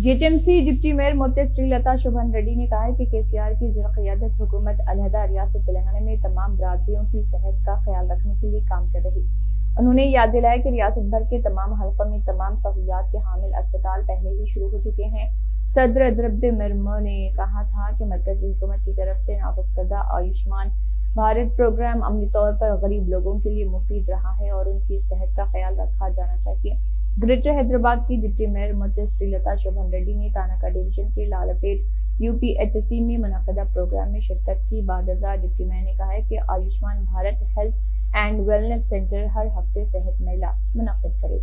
GHMC deputy mayor मोते श्रीलता शोभन रेड्डी ने कहा है कि केसीआर की जिला क्यादत हुकूमत अलहदा रियासत तेलंगाना में तमाम बरादरियों की सेहत का ख्याल रखने के लिए काम कर रही। उन्होंने याद दिलाया कि रियासत भर के तमाम हल्कों में तमाम सहूलियात के हामिल अस्पताल पहले ही शुरू हो चुके हैं। सदर द्रब्द मिर्मो ने कहा था कि मरकजी हुकूमत की तरफ़ से नाफजकदा आयुष्मान भारत प्रोग्राम अमली तौर पर गरीब लोगों के लिए मुफीद रहा है और उनकी सेहत का ख्याल रखा जाना चाहिए। ग्रेटर हैदराबाद की डिप्टी मेयर मध्य श्रीलता शोभन रेड्डी ने तानाका डिवीज़न के लालपेट यूपीएचसी में मुनदा प्रोग्राम में शिरकत की। बाद डिप्टी मेयर ने कहा है कि Ayushman Bharat health and wellness centre हर हफ़्ते सेहत मेला मुनद करेगा।